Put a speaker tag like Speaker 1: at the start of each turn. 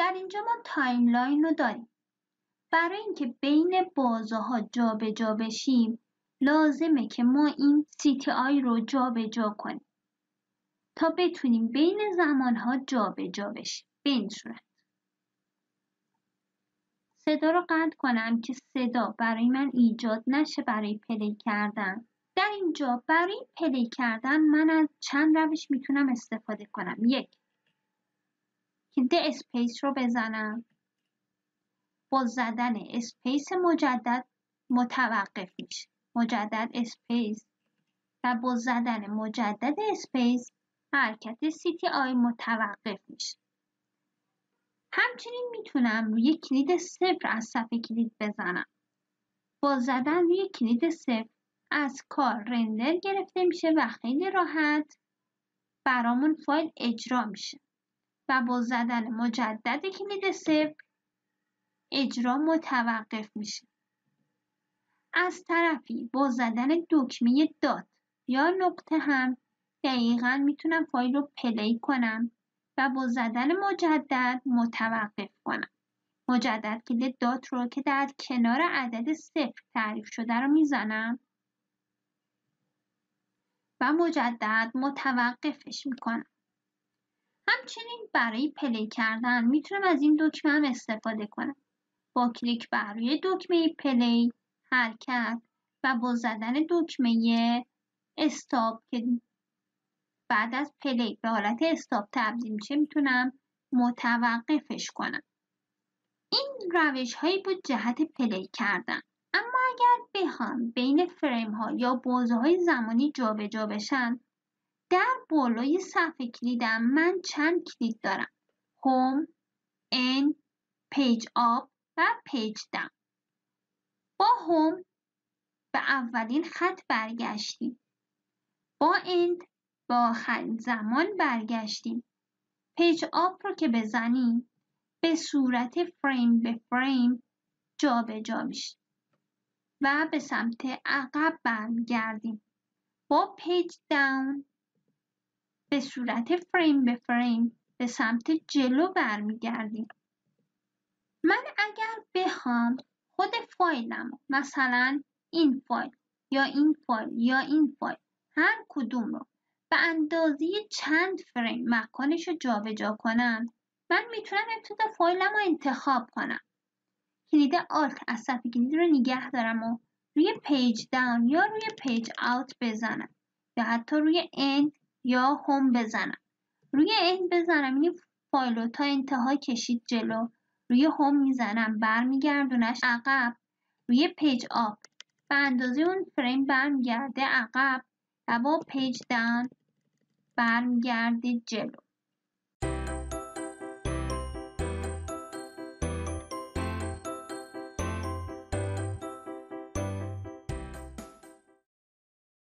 Speaker 1: در اینجا ما timeline رو داریم. برای اینکه بین بازه جابجا بشیم لازمه که ما این CTI رو جابجا کنیم. تا بتونیم بین زمانها جابجا بشیم. به این صورت. صدا رو قطع کنم که صدا برای من ایجاد نشه برای play کردن. در اینجا برای play کردن من از چند روش می‌تونم استفاده کنم. یک کلید space رو بزنم. با زدن space مجدد متوقف میشه. مجدد space و با زدن مجدد space حرکت CTI متوقف میشه. همچنین می‌تونم روی کلید صفر از صفحه کلید بزنم. با زدن روی کلید صفر از کار render گرفته میشه و خیلی راحت برامون فایل اجرا میشه. و با زدن مجدد کلید صفر اجرا متوقف میشه. از طرفی با زدن دکمه dot یا نقطه هم دقیقا می‌تونم فایل رو play کنم و با زدن مجدد متوقف کنم. مجدد کلید dot رو که در کنار عدد صفر تعریف شده رو می‌زنم و مجدد متوقفش می‌کنم. همچنین برای play کردن می‌تونم از این دکمه هم استفاده کنم. با کلیک بر روی دکمه play حرکت و با زدن دکمه stop که بعد از play به حالت stop تبدیل میشه می‌تونم متوقفش کنم. این روش هایی بود جهت play کردن. اما اگر بخوام بین فریم ها یا بازه های زمانی جابجا جا بشن در بالای صفحه کلیدم من چند کلید دارم. home end page up و page down با home به اولین خط برگشتیم. با end به آخرین زمان برگشتیم. page up رو که بزنیم به صورت فریم به فریم جابجا جا میشه و به سمت عقب برمیگردیم. با page down به صورت فریم به فریم به سمت جلو برمیگردیم. من اگر بخوام خود فایلم مثلا این فایل یا این فایل یا این فایل هر کدوم رو به اندازه چند فریم مکانش رو جابجا کنم من می‌تونم ابتدا فایلم رو انتخاب کنم. کلید alt از صفحه کلید رو نگه دارم و روی page down یا روی پیج آوت بزنم یا حتی روی end یا home بزنم. روی end بزنم این فایل رو تا انتها کشید جلو. روی home می‌زنم برمیگردونش عقب. روی page up به اندازه اون فریم برمیگرده عقب. و با page down برمیگرده جلو.